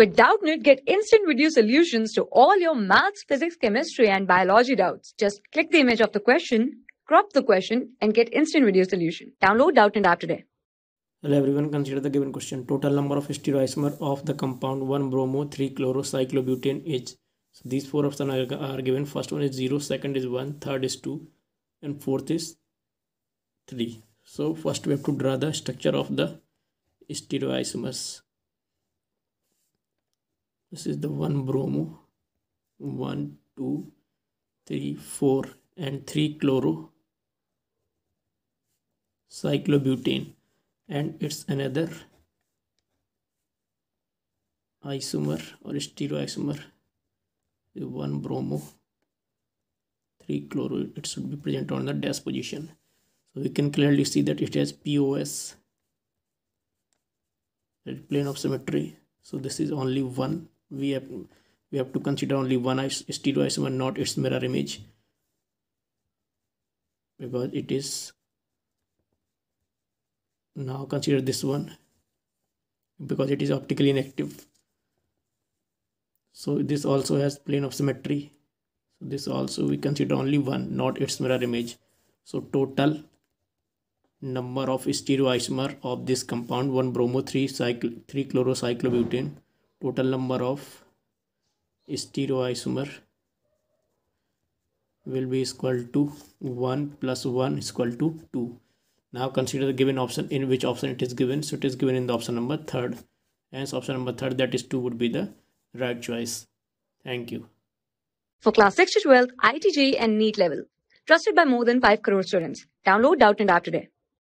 With Doubtnut, get instant video solutions to all your maths, physics, chemistry, and biology doubts. Just click the image of the question, crop the question, and get instant video solution. Download Doubtnut app today. Hello everyone, consider the given question. Total number of stereoisomer of the compound 1-bromo 3-chlorocyclobutane is. So these four options are, are given. First one is 0, second is 1, third is 2, and fourth is 3. So first we have to draw the structure of the stereoisomers. This is the 1-bromo, 1, 2, 3, 4, and 3 chloro. Cyclobutane. And it's another isomer or stereoisomer. The 1 bromo. 3 chloro. It should be present on the dash position. So we can clearly see that it has pos plane of symmetry. So this is only one we have we have to consider only one stereoisomer not its mirror image. Because it is now consider this one. Because it is optically inactive. So this also has plane of symmetry. So this also we consider only one not its mirror image. So total number of stereoisomer of this compound 1 bromo 3 cycle 3 chlorocyclobutane total number of stereoisomer will be equal to 1 plus 1 is equal to 2 now consider the given option in which option it is given so it is given in the option number third hence option number third that is 2 would be the right choice thank you For class 6 to 12, IIT JEE and NEET level. Trusted by more than 5 crore students. Download Doubtnut app today.